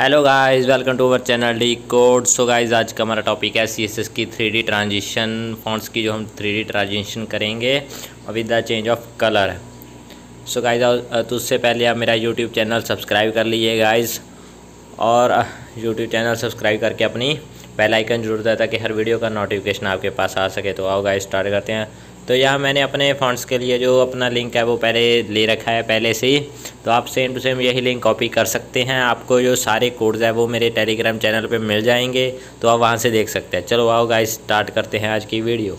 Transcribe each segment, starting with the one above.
Hello guys welcome to our channel D code so guys आज का हमारा topic है सी एस एस की थ्री डी ट्रांजिशन फॉन्ट्स की जो हम थ्री डी ट्रांजिशन करेंगे with the change of colour so guys तो उससे पहले आप मेरा यूट्यूब चैनल सब्सक्राइब कर लीजिए गाइस और यूट्यूब चैनल सब्सक्राइब करके अपनी बेल आइकन ज़रूर दें ताकि हर वीडियो का नोटिफिकेशन आपके पास आ सके. तो आओ गाइस स्टार्ट करते हैं. तो यहाँ मैंने अपने फंड्स के लिए जो अपना लिंक है वो पहले ले रखा है, पहले से ही। तो आप सेम टू सेम यही लिंक कॉपी कर सकते हैं। आपको जो सारे कोड्स है वो मेरे टेलीग्राम चैनल पे मिल जाएँगे तो आप वहाँ से देख सकते हैं। चलो आओ गाइस स्टार्ट करते हैं आज की video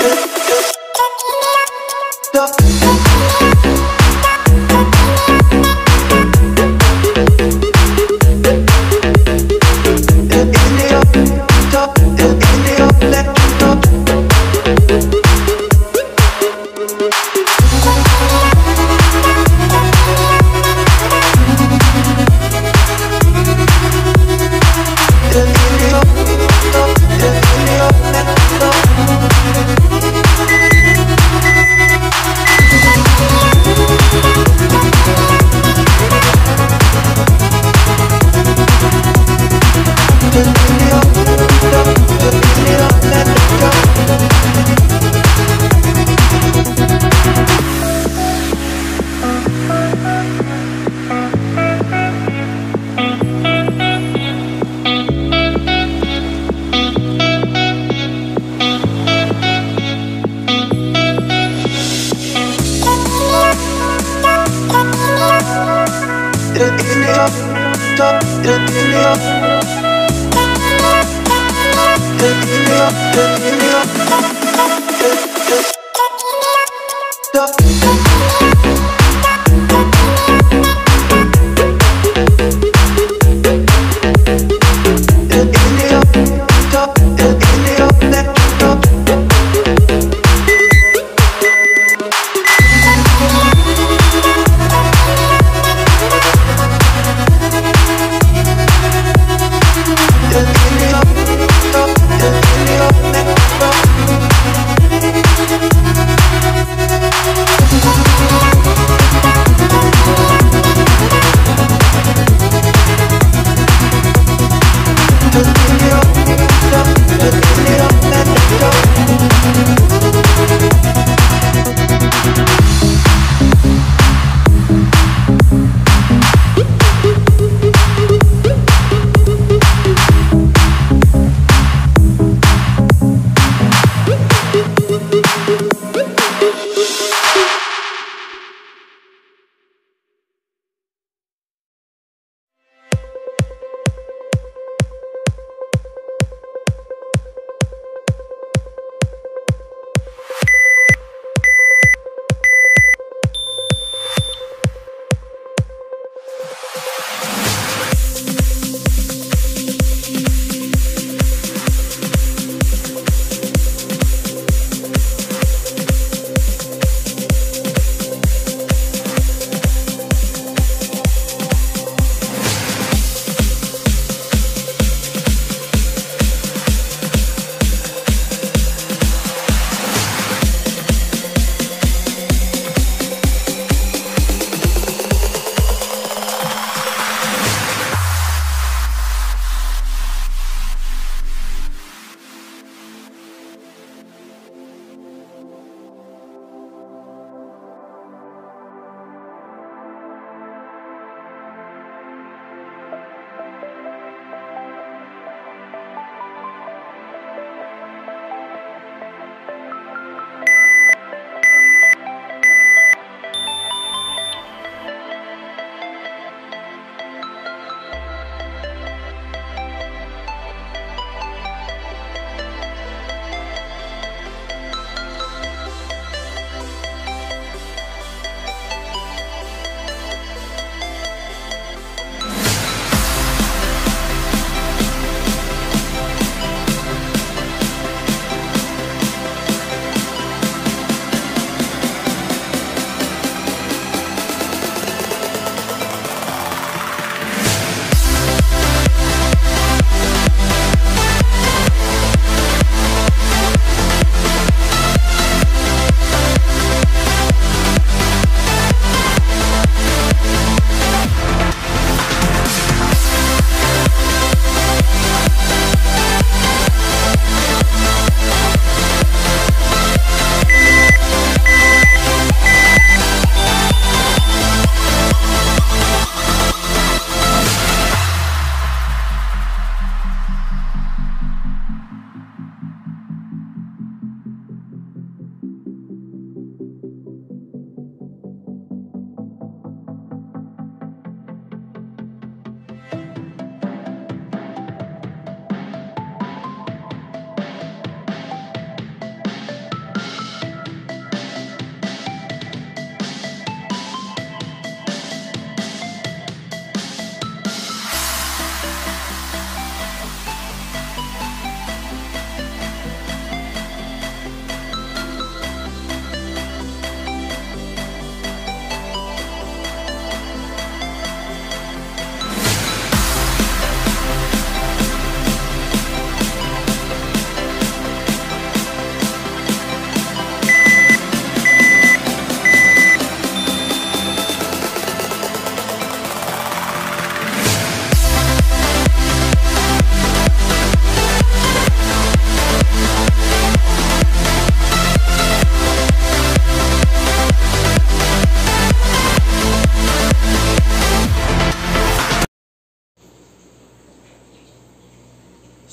Hey, Stop.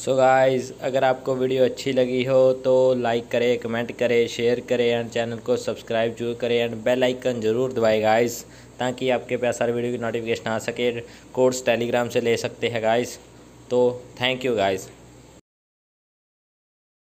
So so guys अगर आपको वीडियो अच्छी लगी हो तो लाइक करें कमेंट करें शेयर करें एंड चैनल को सब्सक्राइब ज़रूर करें एंड बेल आइकन ज़रूर दबाएँ गाइस ताकि आपके पास सारे वीडियो की नोटिफिकेशन आ सके कोर्स टेलीग्राम से ले सकते हैं गाइस तो थैंक यू गाइस